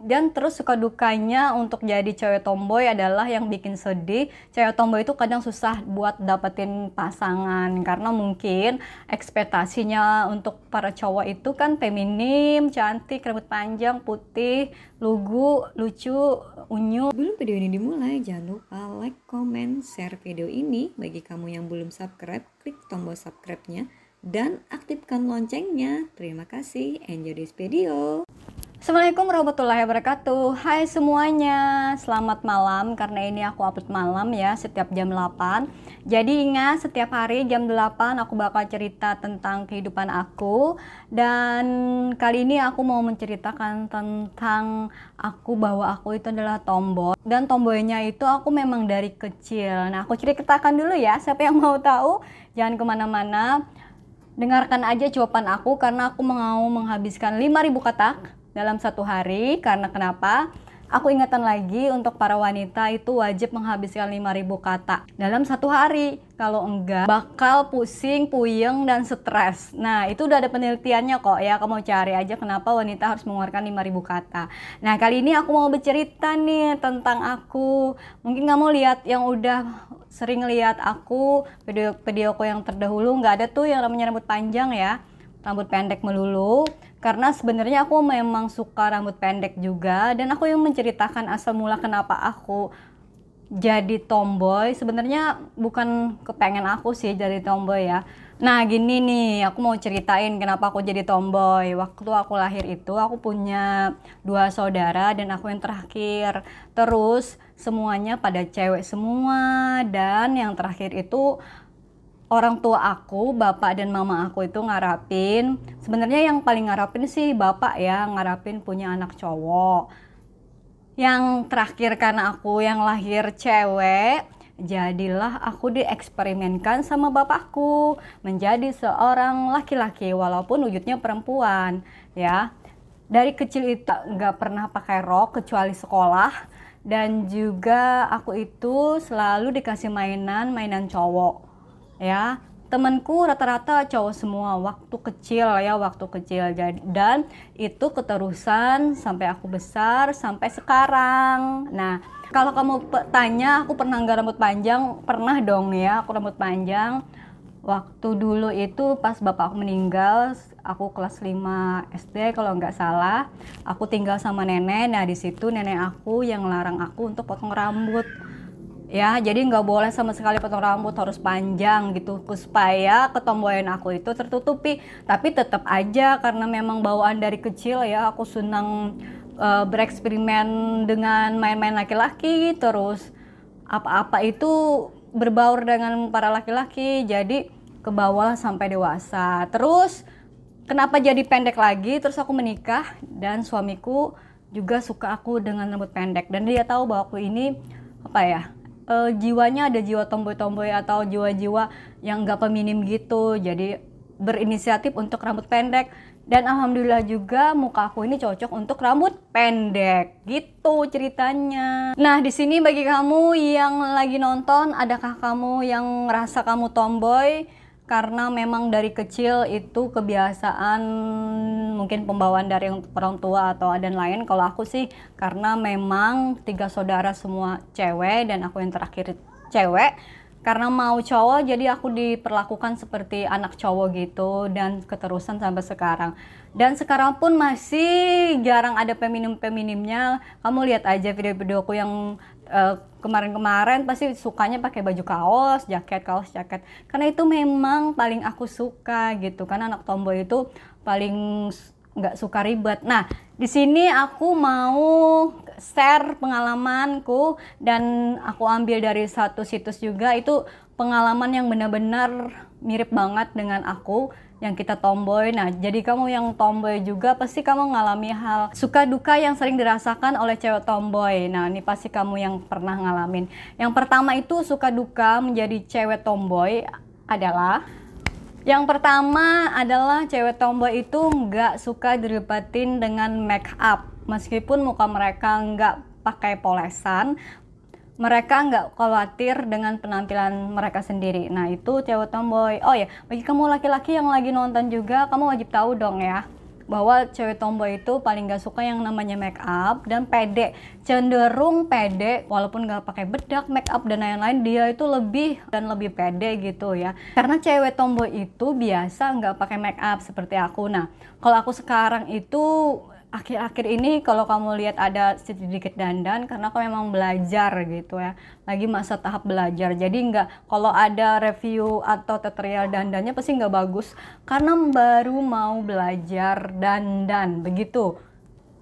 dan terus suka dukanya untuk jadi cewek tomboy adalah yang bikin sedih cewek tomboy itu kadang susah buat dapetin pasangan karena mungkin ekspektasinya untuk para cowok itu kan feminim cantik rambut panjang putih lugu lucu unyu Sebelum video ini dimulai, jangan lupa like, comment, share video ini. Bagi kamu yang belum subscribe, klik tombol subscribe-nya dan aktifkan loncengnya. Terima kasih, enjoy this video. Assalamualaikum warahmatullahi wabarakatuh. Hai semuanya Selamat malam. Karena ini aku upload malam ya Setiap jam 8 Jadi ingat setiap hari jam 8 Aku bakal cerita tentang kehidupan aku. Dan kali ini aku mau menceritakan tentang Aku bahwa aku itu adalah tomboy. Dan tomboynya itu aku memang dari kecil. Nah aku ceritakan dulu ya Siapa yang mau tahu? Jangan ke mana-mana. Dengarkan aja jawaban aku karena aku mau menghabiskan 5000 kata dalam satu hari karena kenapa? Aku ingatkan lagi untuk para wanita itu wajib menghabiskan 5000 kata dalam satu hari. Kalau enggak bakal pusing, puyeng dan stres. Nah, itu udah ada penelitiannya kok ya. Kamu cari aja kenapa wanita harus mengeluarkan 5000 kata. Nah, kali ini aku mau bercerita nih tentang aku. Mungkin kamu lihat yang udah sering lihat aku video-videoku yang terdahulu nggak ada tuh yang namanya rambut panjang ya rambut pendek melulu karena sebenarnya aku memang suka rambut pendek juga dan aku yang menceritakan asal mula kenapa aku jadi tomboy. Sebenarnya bukan kepengen aku sih jadi tomboy ya. Nah gini nih aku mau ceritain kenapa aku jadi tomboy. Waktu aku lahir itu aku punya dua saudara dan aku yang terakhir. Terus semuanya pada cewek semua. Dan yang terakhir itu orang tua aku, bapak dan mama aku itu ngarapin. Sebenarnya yang paling ngarapin sih bapak ya, ngarapin punya anak cowok. Yang terakhir karena aku yang lahir cewek, jadilah aku dieksperimenkan sama bapakku menjadi seorang laki-laki walaupun wujudnya perempuan ya. Dari kecil itu nggak pernah pakai rok kecuali sekolah dan juga aku itu selalu dikasih mainan mainan cowok ya. Temanku rata-rata cowok semua waktu kecil ya waktu kecil. Dan itu keterusan sampai aku besar sampai sekarang. Nah kalau kamu tanya aku pernah nggak rambut panjang? Pernah dong ya aku rambut panjang. Waktu dulu itu pas bapak aku meninggal aku kelas 5 SD kalau nggak salah aku tinggal sama nenek. Nah di situ nenek aku yang larang aku untuk potong rambut ya jadi nggak boleh sama sekali potong rambut harus panjang gitu. Supaya ketomboyan aku itu tertutupi. Tapi tetap aja karena memang bawaan dari kecil ya aku senang uh, bereksperimen dengan main-main laki-laki terus. Apa-apa itu berbaur dengan para laki-laki jadi kebawalah sampai dewasa. Terus kenapa jadi pendek lagi? Terus aku menikah dan suamiku juga suka aku dengan rambut pendek. Dan dia tahu bahwa aku ini apa ya uh, jiwanya ada jiwa tomboy-tomboy atau jiwa-jiwa yang gak peminim gitu. Jadi berinisiatif untuk rambut pendek. Dan alhamdulillah juga muka aku ini cocok untuk rambut pendek. Gitu ceritanya. Nah di sini bagi kamu yang lagi nonton adakah kamu yang ngerasa kamu tomboy karena memang dari kecil itu kebiasaan mungkin pembawaan dari orang tua atau dan lain. Kalau aku sih karena memang tiga saudara semua cewek dan aku yang terakhir cewek karena mau cowok jadi aku diperlakukan seperti anak cowok gitu dan keterusan sampai sekarang. Dan sekarang pun masih jarang ada feminim feminimnya kamu lihat aja video-videoku yang eh, kemarin-kemarin pasti sukanya pakai baju kaos, jaket, kaos, jaket. Karena itu memang paling aku suka gitu. Karena anak tomboy itu paling nggak suka ribet. Nah, di sini aku mau share pengalamanku dan aku ambil dari satu situs juga itu pengalaman yang benar-benar mirip banget dengan aku yang kita tomboy. Nah, jadi kamu yang tomboy juga pasti kamu ngalami hal suka duka yang sering dirasakan oleh cewek tomboy. Nah, ini pasti kamu yang pernah ngalamin. Yang pertama itu suka duka menjadi cewek tomboy adalah yang pertama adalah cewek tomboy itu nggak suka dilipatin dengan make up. Meskipun muka mereka nggak pakai polesan, mereka nggak khawatir dengan penampilan mereka sendiri. Nah itu cewek tomboy. Oh ya, bagi kamu laki-laki yang lagi nonton juga, kamu wajib tahu dong ya bahwa cewek tomboy itu paling gak suka yang namanya make up dan pede cenderung pede walaupun gak pakai bedak make up dan lain-lain dia itu lebih dan lebih pede gitu ya karena cewek tomboy itu biasa nggak pakai make up seperti aku nah kalau aku sekarang itu akhir-akhir ini kalau kamu lihat ada sedikit dandan karena aku memang belajar gitu ya. Lagi masa tahap belajar. Jadi nggak kalau ada review atau tutorial dandannya pasti nggak bagus. Karena baru mau belajar dandan begitu.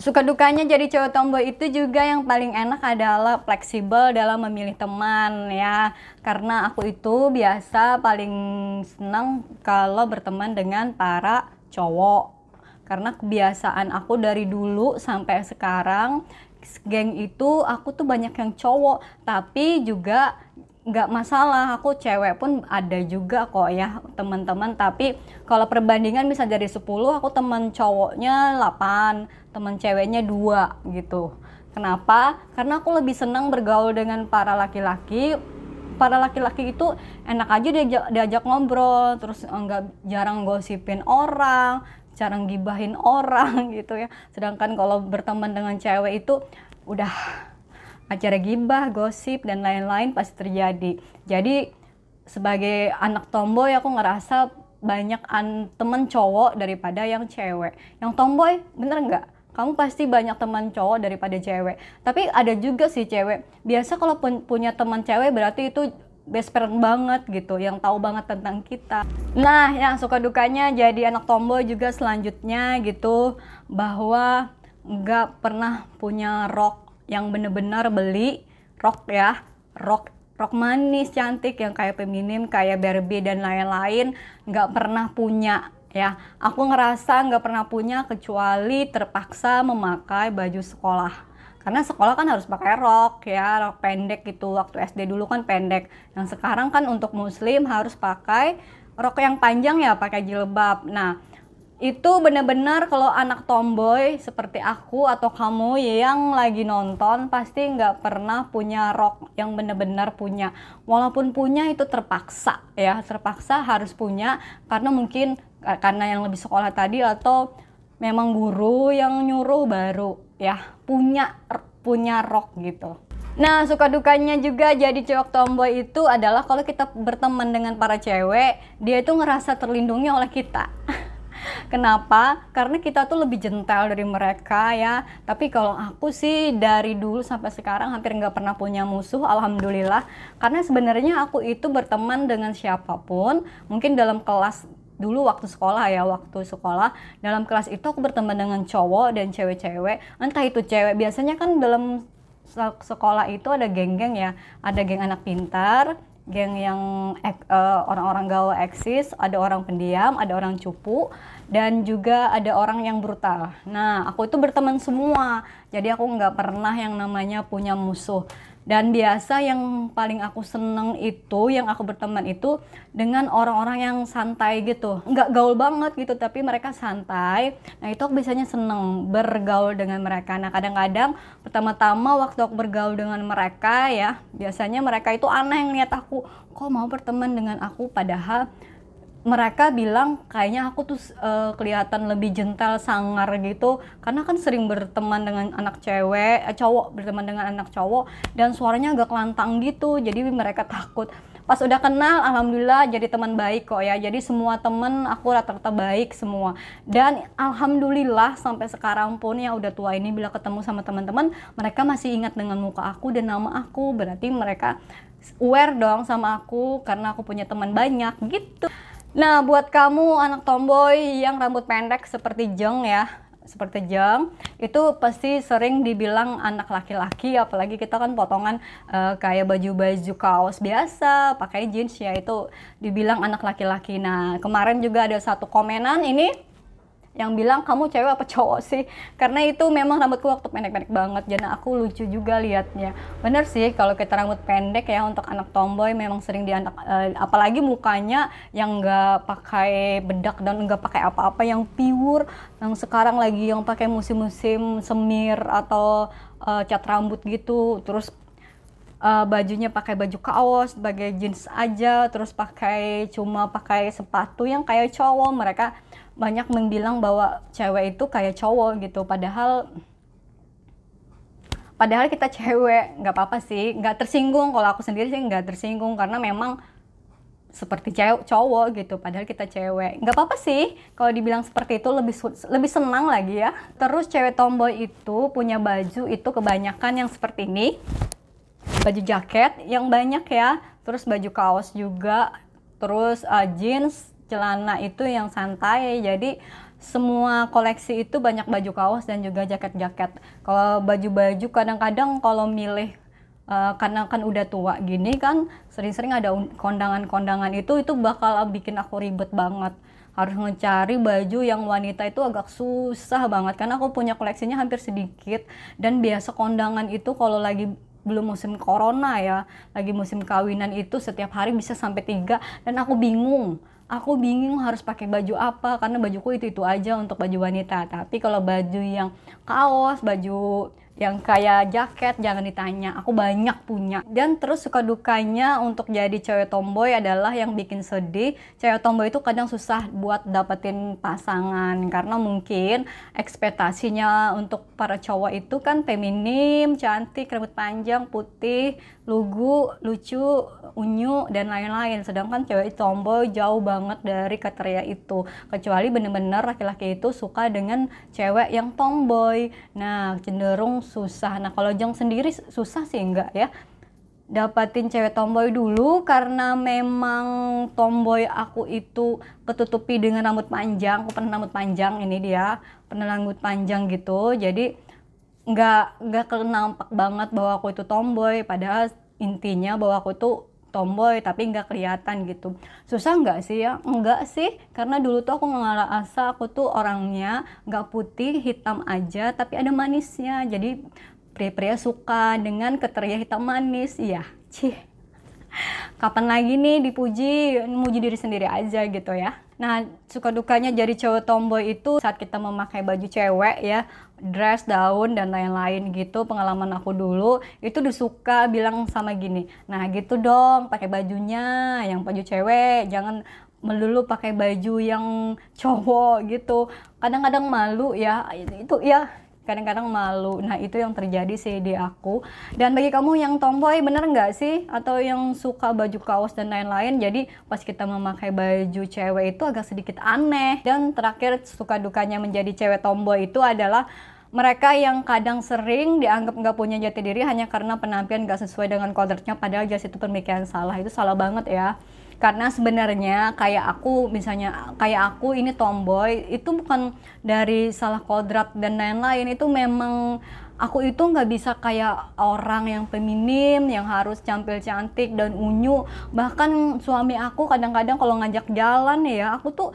Suka dukanya jadi cowok tomboy itu juga yang paling enak adalah fleksibel dalam memilih teman ya. Karena aku itu biasa paling senang kalau berteman dengan para cowok karena kebiasaan aku dari dulu sampai sekarang geng itu aku tuh banyak yang cowok. Tapi juga nggak masalah aku cewek pun ada juga kok ya teman-teman. Tapi kalau perbandingan bisa dari 10 aku teman cowoknya 8 teman ceweknya dua gitu. Kenapa? Karena aku lebih senang bergaul dengan para laki-laki. Para laki-laki itu enak aja diajak, diajak ngobrol terus nggak jarang gosipin orang cara gibahin orang gitu ya. Sedangkan kalau berteman dengan cewek itu udah acara gibah gosip dan lain-lain pasti terjadi. Jadi sebagai anak tomboy aku ngerasa banyak an temen cowok daripada yang cewek. Yang tomboy bener nggak? Kamu pasti banyak teman cowok daripada cewek. Tapi ada juga sih cewek. Biasa kalau punya teman cewek berarti itu best friend banget gitu yang tahu banget tentang kita. Nah yang suka dukanya jadi anak tomboy juga selanjutnya gitu bahwa nggak pernah punya rok yang bener-bener beli. Rok ya rok rok manis cantik yang kayak feminim kayak Barbie dan lain-lain nggak pernah punya ya. Aku ngerasa nggak pernah punya kecuali terpaksa memakai baju sekolah karena sekolah kan harus pakai rok ya rok pendek gitu. Waktu SD dulu kan pendek. Yang sekarang kan untuk muslim harus pakai rok yang panjang ya pakai jilbab. Nah itu benar-benar kalau anak tomboy seperti aku atau kamu yang lagi nonton pasti nggak pernah punya rok yang benar-benar punya. Walaupun punya itu terpaksa ya. Terpaksa harus punya karena mungkin karena yang lebih sekolah tadi atau memang guru yang nyuruh baru ya punya punya rok gitu. Nah, suka dukanya juga jadi cewek tomboy itu adalah kalau kita berteman dengan para cewek, dia itu ngerasa terlindungi oleh kita. Kenapa? Karena kita tuh lebih jentel dari mereka ya. Tapi kalau aku sih dari dulu sampai sekarang hampir nggak pernah punya musuh, alhamdulillah. Karena sebenarnya aku itu berteman dengan siapa pun, mungkin dalam kelas dulu waktu sekolah ya waktu sekolah dalam kelas itu aku berteman dengan cowok dan cewek-cewek. Entah itu cewek biasanya kan dalam sekolah itu ada geng-geng ya. Ada geng anak pintar geng yang uh, orang-orang gaul eksis ada orang pendiam ada orang cupu dan juga ada orang yang brutal. Nah aku itu berteman semua. Jadi aku nggak pernah yang namanya punya musuh dan biasa yang paling aku seneng itu yang aku berteman itu dengan orang-orang yang santai gitu. Nggak gaul banget gitu tapi mereka santai. Nah itu aku biasanya seneng bergaul dengan mereka. Nah kadang-kadang pertama-tama waktu aku bergaul dengan mereka ya biasanya mereka itu aneh yang lihat aku kok mau berteman dengan aku? Padahal mereka bilang kayaknya aku tuh uh, kelihatan lebih jentel sangar gitu. Karena kan sering berteman dengan anak cewek eh, cowok berteman dengan anak cowok dan suaranya agak lantang gitu. Jadi mereka takut. Pas udah kenal alhamdulillah jadi teman baik kok ya. Jadi semua temen aku rata-rata baik semua. Dan alhamdulillah sampai sekarang pun yang udah tua ini bila ketemu sama teman-teman mereka masih ingat dengan muka aku dan nama aku. Berarti mereka aware dong sama aku karena aku punya teman banyak gitu Nah, buat kamu anak tomboy yang rambut pendek seperti Jeng ya, seperti Jeng, itu pasti sering dibilang anak laki-laki, apalagi kita kan potongan uh, kayak baju-baju kaos biasa, pakai jeans ya itu dibilang anak laki-laki. Nah, kemarin juga ada satu komenan ini yang bilang kamu cewek apa cowok sih? Karena itu memang rambutku waktu pendek-pendek banget jadi aku lucu juga liatnya. Bener sih kalau kita rambut pendek ya untuk anak tomboy memang sering di anak uh, apalagi mukanya yang enggak pakai bedak dan enggak pakai apa-apa yang pure yang sekarang lagi yang pakai musim-musim semir atau uh, cat rambut gitu. Terus uh, bajunya pakai baju kaos sebagai jeans aja terus pakai cuma pakai sepatu yang kayak cowok. Mereka banyak membilang bahwa cewek itu kayak cowok gitu. Padahal padahal kita cewek nggak apa-apa sih. Nggak tersinggung. Kalau aku sendiri sih nggak tersinggung karena memang seperti cewek cowok gitu. Padahal kita cewek. Nggak apa-apa sih. Kalau dibilang seperti itu lebih lebih senang lagi ya. Terus cewek tomboy itu punya baju itu kebanyakan yang seperti ini baju jaket yang banyak ya. Terus baju kaos juga. Terus uh, jeans celana itu yang santai. Jadi semua koleksi itu banyak baju kaos dan juga jaket-jaket. Kalau baju-baju kadang-kadang kalau milih uh, karena kan udah tua gini kan sering-sering ada kondangan-kondangan itu itu bakal bikin aku ribet banget. Harus mencari baju yang wanita itu agak susah banget. Karena aku punya koleksinya hampir sedikit. Dan biasa kondangan itu kalau lagi belum musim corona ya. Lagi musim kawinan itu setiap hari bisa sampai tiga. Dan aku bingung. Aku bingung harus pakai baju apa karena bajuku itu itu aja untuk baju wanita. Tapi kalau baju yang kaos baju yang kayak jaket jangan ditanya. Aku banyak punya. Dan terus suka dukanya untuk jadi cewek tomboy adalah yang bikin sedih. Cewek tomboy itu kadang susah buat dapetin pasangan. Karena mungkin ekspektasinya untuk para cowok itu kan feminim cantik rambut panjang putih lugu lucu unyu dan lain-lain. Sedangkan cewek tomboy jauh banget dari kriteria itu. Kecuali bener-bener laki-laki itu suka dengan cewek yang tomboy. Nah cenderung susah. Nah kalau Jong sendiri susah sih enggak ya. Dapatin cewek tomboy dulu karena memang tomboy aku itu ketutupi dengan rambut panjang. Aku pernah rambut panjang ini dia. Pernah rambut panjang gitu. Jadi nggak nggak kenampak banget bahwa aku itu tomboy. Padahal intinya bahwa aku itu tomboy tapi nggak kelihatan gitu. Susah nggak sih ya? Nggak sih karena dulu tuh aku asa aku tuh orangnya nggak putih hitam aja tapi ada manisnya. Jadi pria-pria suka dengan keteria hitam manis. Ya cih. Kapan lagi nih dipuji muji diri sendiri aja gitu ya. Nah suka dukanya jadi cowok tomboy itu saat kita memakai baju cewek ya dress daun dan lain-lain gitu pengalaman aku dulu itu disuka bilang sama gini nah gitu dong pakai bajunya yang baju cewek jangan melulu pakai baju yang cowok gitu kadang-kadang malu ya itu ya kadang-kadang malu. Nah itu yang terjadi sih di aku. Dan bagi kamu yang tomboy bener nggak sih? Atau yang suka baju kaos dan lain-lain. Jadi pas kita memakai baju cewek itu agak sedikit aneh. Dan terakhir suka dukanya menjadi cewek tomboy itu adalah mereka yang kadang sering dianggap nggak punya jati diri hanya karena penampilan nggak sesuai dengan kodratnya padahal jas itu pemikiran salah. Itu salah banget ya. Karena sebenarnya kayak aku misalnya kayak aku ini tomboy itu bukan dari salah kodrat dan lain-lain. Itu memang aku itu nggak bisa kayak orang yang feminim yang harus campil cantik dan unyu. Bahkan suami aku kadang-kadang kalau ngajak jalan ya aku tuh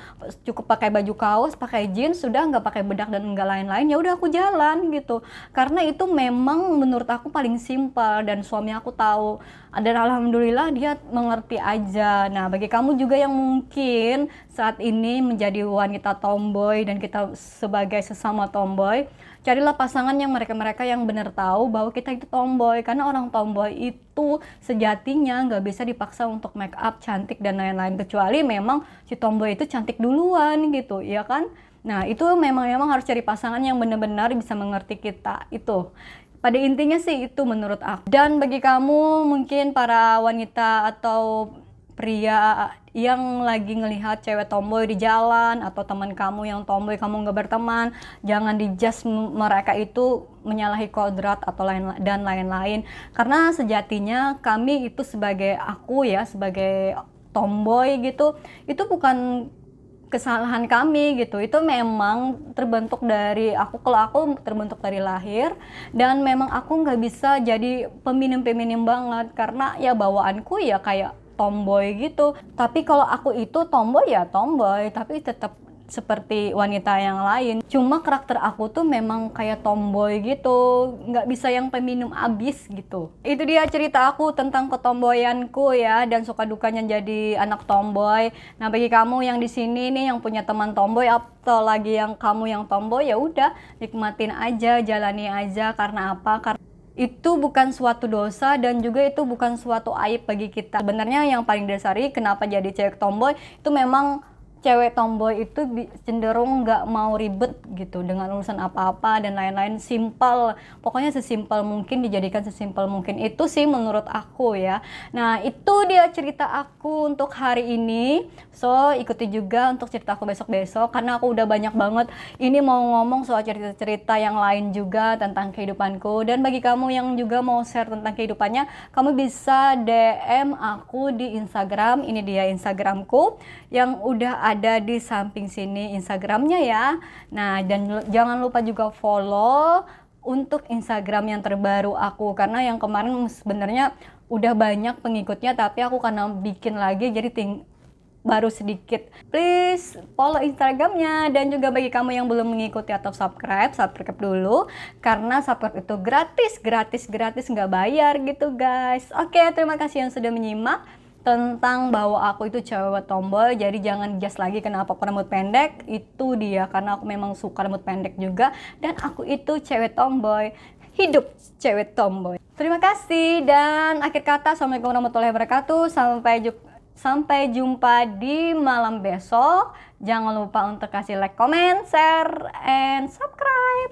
cukup pakai baju kaos pakai jeans sudah nggak pakai bedak dan enggak lain-lain ya udah aku jalan gitu. Karena itu memang menurut aku paling simpel dan suami aku tahu. Dan alhamdulillah dia mengerti aja. Nah bagi kamu juga yang mungkin saat ini menjadi wanita tomboy dan kita sebagai sesama tomboy carilah pasangan yang mereka-mereka yang benar tahu bahwa kita itu tomboy. Karena orang tomboy itu sejatinya nggak bisa dipaksa untuk make up cantik dan lain-lain. Kecuali memang si tomboy itu cantik duluan gitu ya kan? Nah itu memang memang harus cari pasangan yang benar-benar bisa mengerti kita itu. Pada intinya sih itu menurut aku. Dan bagi kamu mungkin para wanita atau pria yang lagi ngelihat cewek tomboy di jalan atau teman kamu yang tomboy kamu nggak berteman jangan dijudge mereka itu menyalahi kodrat atau lain dan lain-lain. Karena sejatinya kami itu sebagai aku ya sebagai tomboy gitu itu bukan kesalahan kami gitu. Itu memang terbentuk dari aku kalau aku terbentuk dari lahir dan memang aku nggak bisa jadi peminim peminim banget. Karena ya bawaanku ya kayak tomboy gitu. Tapi kalau aku itu tomboy ya tomboy. Tapi tetap seperti wanita yang lain. Cuma karakter aku tuh memang kayak tomboy gitu. Nggak bisa yang peminum abis gitu. Itu dia cerita aku tentang ketomboyanku ya. Dan suka dukanya jadi anak tomboy. Nah bagi kamu yang di sini nih yang punya teman tomboy atau lagi yang kamu yang tomboy ya udah nikmatin aja jalani aja. Karena apa? Karena itu bukan suatu dosa dan juga itu bukan suatu aib bagi kita. Sebenarnya yang paling dasari kenapa jadi cewek tomboy itu memang cewek tomboy itu cenderung nggak mau ribet gitu dengan urusan apa-apa dan lain-lain simpel. Pokoknya sesimpel mungkin dijadikan sesimpel mungkin. Itu sih menurut aku ya. Nah itu dia cerita aku untuk hari ini. So ikuti juga untuk cerita aku besok-besok karena aku udah banyak banget. Ini mau ngomong soal cerita-cerita yang lain juga tentang kehidupanku. Dan bagi kamu yang juga mau share tentang kehidupannya kamu bisa DM aku di Instagram. Ini dia Instagramku yang udah ada ada di samping sini Instagramnya ya. Nah, dan jangan lupa juga follow untuk Instagram yang terbaru aku karena yang kemarin sebenarnya udah banyak pengikutnya tapi aku karena bikin lagi jadi ting baru sedikit. Please follow Instagramnya dan juga bagi kamu yang belum mengikuti atau subscribe, subscribe dulu karena subscribe itu gratis, gratis, gratis nggak bayar gitu guys. Oke, terima kasih yang sudah menyimak tentang bahwa aku itu cewek tomboy jadi jangan jas lagi kenapa aku rambut pendek. Itu dia karena aku memang suka rambut pendek juga. Dan aku itu cewek tomboy. Hidup cewek tomboy. Terima kasih. Dan akhir kata assalamualaikum warahmatullahi wabarakatuh. Sampai jumpa sampai jumpa di malam besok. Jangan lupa untuk kasih like comment share and subscribe